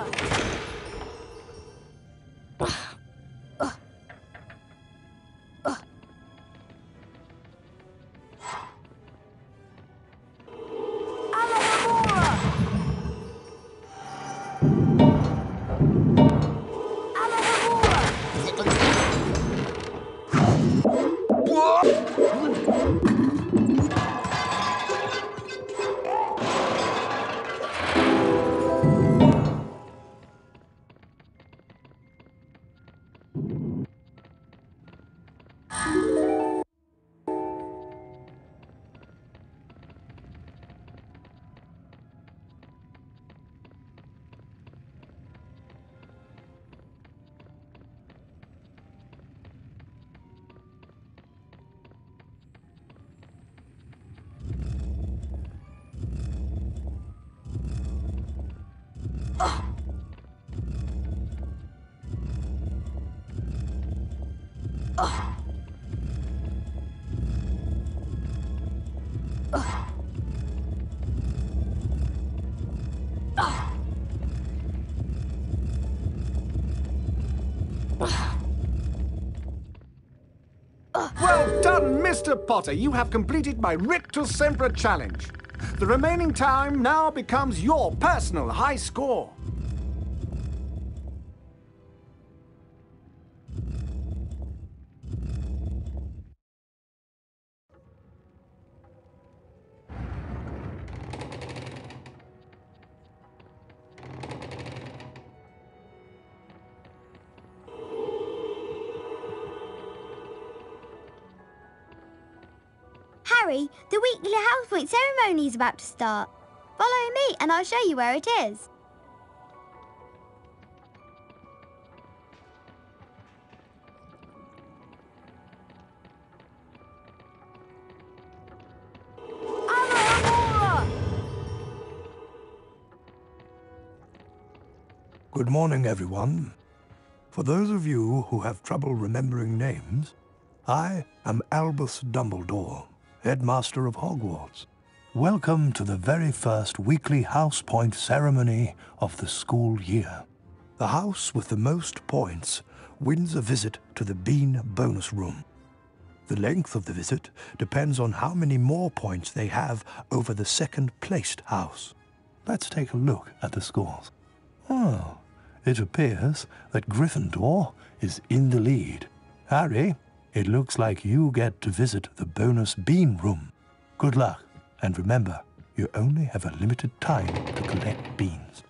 Yeah. Well done, Mr. Potter. You have completed my Rictusempra challenge. The remaining time now becomes your personal high score. Harry, the weekly house point ceremony is about to start. Follow me and I'll show you where it is. Good morning, everyone. For those of you who have trouble remembering names, I am Albus Dumbledore, headmaster of Hogwarts. Welcome to the very first weekly house point ceremony of the school year. The house with the most points wins a visit to the Bean bonus room. The length of the visit depends on how many more points they have over the second placed house. Let's take a look at the scores. Oh, it appears that Gryffindor is in the lead. Harry, it looks like you get to visit the bonus bean room. Good luck, and remember, you only have a limited time to collect beans.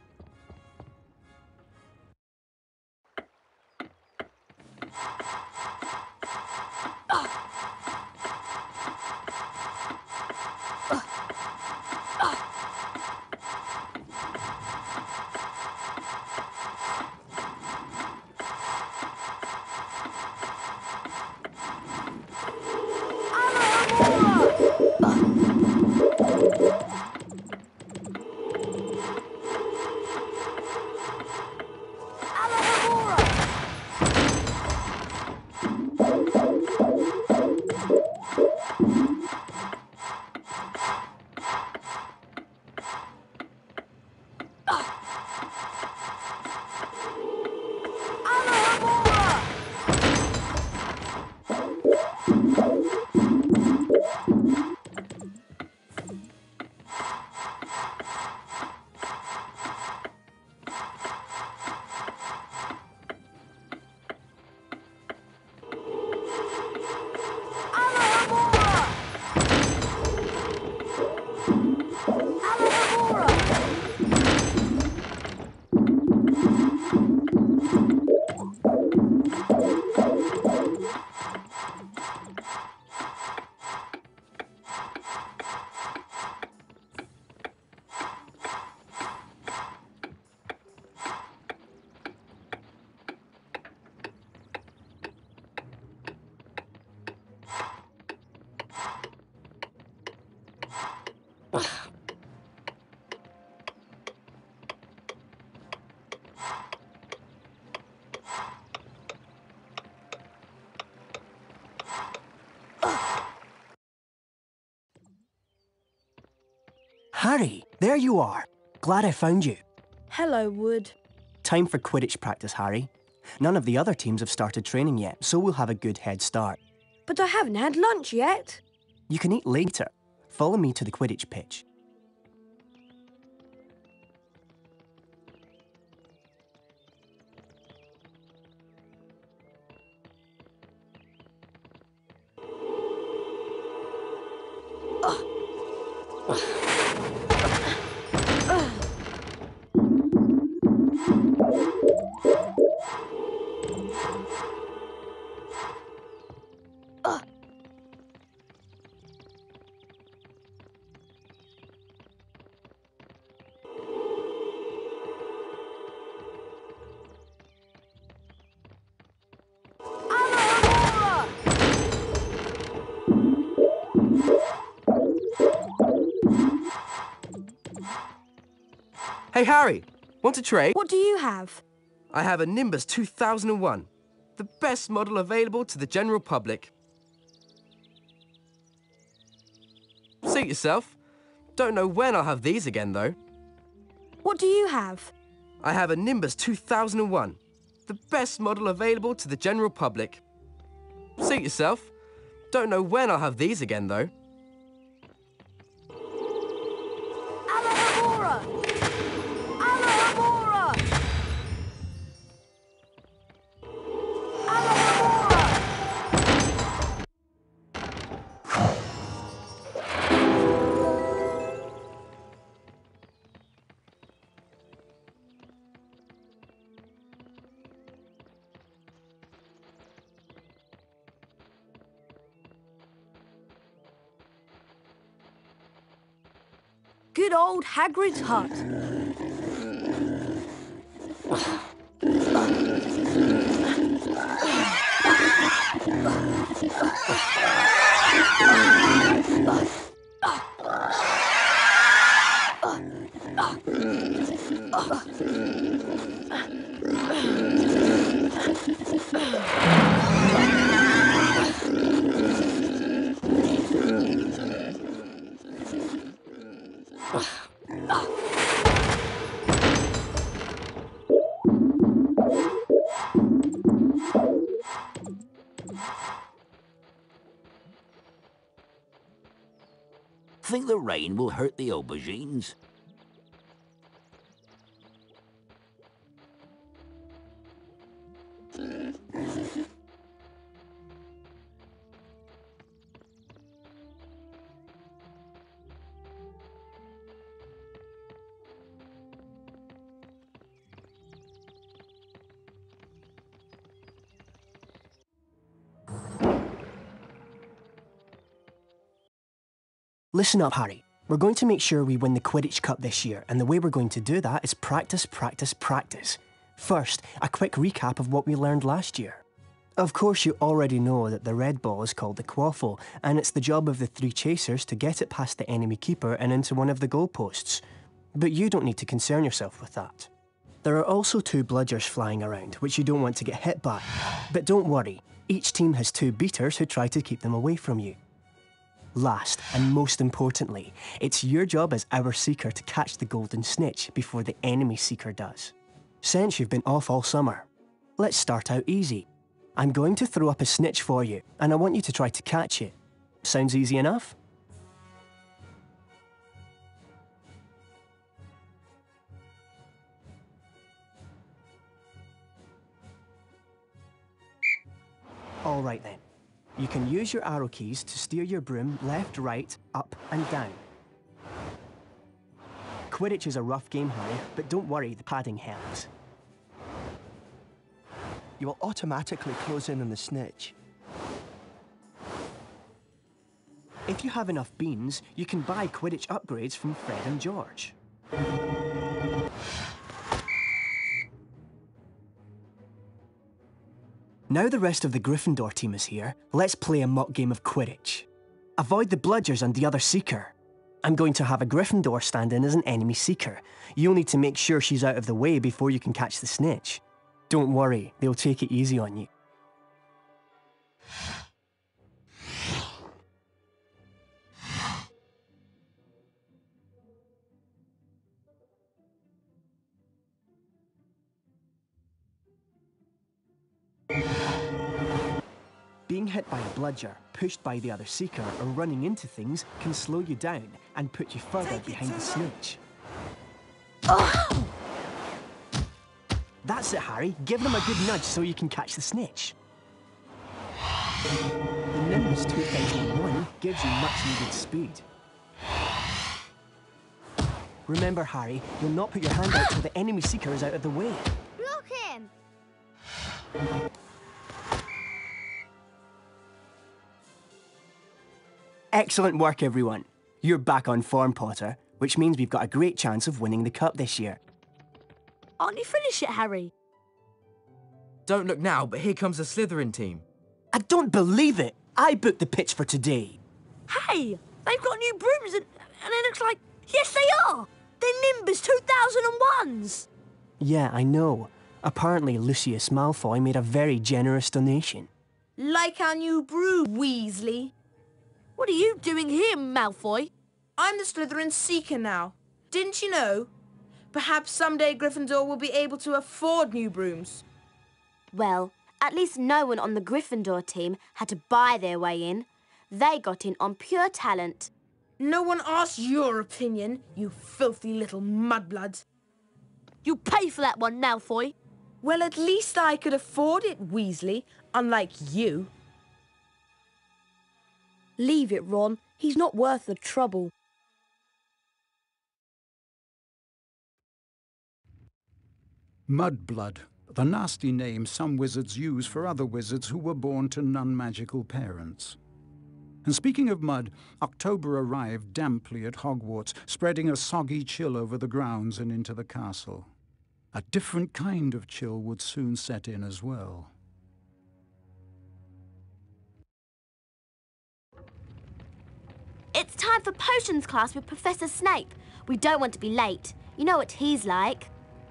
Harry, there you are. Glad I found you. Hello, Wood. Time for Quidditch practice, Harry. None of the other teams have started training yet, so we'll have a good head start. But I haven't had lunch yet. You can eat later. Follow me to the Quidditch pitch. Ah. Hey, Harry, want to trade? What do you have? I have a Nimbus 2001, the best model available to the general public. Suit yourself. Don't know when I'll have these again, though. What do you have? I have a Nimbus 2001, the best model available to the general public. Suit yourself. Don't know when I'll have these again, though. Good old Hagrid's hut. rain will hurt the aubergines? Listen up, Harry. We're going to make sure we win the Quidditch Cup this year, and the way we're going to do that is practice, practice, practice. First, a quick recap of what we learned last year. Of course, you already know that the red ball is called the quaffle, and it's the job of the three chasers to get it past the enemy keeper and into one of the goalposts. But you don't need to concern yourself with that. There are also two bludgers flying around, which you don't want to get hit by. But don't worry, each team has two beaters who try to keep them away from you. Last, and most importantly, it's your job as our seeker to catch the golden snitch before the enemy seeker does. Since you've been off all summer, let's start out easy. I'm going to throw up a snitch for you, and I want you to try to catch it. Sounds easy enough? All right then. You can use your arrow keys to steer your broom left, right, up, and down. Quidditch is a rough game, Harry, but don't worry, the padding helps. You will automatically close in on the snitch. If you have enough beans, you can buy Quidditch upgrades from Fred and George. Now the rest of the Gryffindor team is here, let's play a mock game of Quidditch. Avoid the bludgers and the other seeker. I'm going to have a Gryffindor stand in as an enemy seeker. You'll need to make sure she's out of the way before you can catch the snitch. Don't worry, they'll take it easy on you. Being hit by a bludger, pushed by the other seeker, or running into things can slow you down and put you further behind the snitch. Oh! That's it, Harry. Give them a good nudge so you can catch the snitch. The Nimbus 2001 gives you much needed speed. Remember, Harry, you'll not put your hand out till the enemy seeker is out of the way. Block him! Excellent work, everyone. You're back on form, Potter, which means we've got a great chance of winning the cup this year. Aren't you finished yet, Harry? Don't look now, but here comes the Slytherin team. I don't believe it! I booked the pitch for today. Hey, they've got new brooms and, and it looks like... Yes, they are! They're Nimbus 2001s! Yeah, I know. Apparently, Lucius Malfoy made a very generous donation. Like our new broom, Weasley. What are you doing here, Malfoy? I'm the Slytherin Seeker now. Didn't you know? Perhaps someday Gryffindor will be able to afford new brooms. Well, at least no one on the Gryffindor team had to buy their way in. They got in on pure talent. No one asked your opinion, you filthy little mudblood. You pay for that one, Malfoy. Well, at least I could afford it, Weasley, unlike you. Leave it, Ron. He's not worth the trouble. Mudblood, the nasty name some wizards use for other wizards who were born to non-magical parents. And speaking of mud, October arrived damply at Hogwarts, spreading a soggy chill over the grounds and into the castle. A different kind of chill would soon set in as well. It's time for potions class with Professor Snape. We don't want to be late. You know what he's like.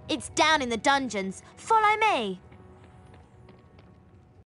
It's down in the dungeons. Follow me.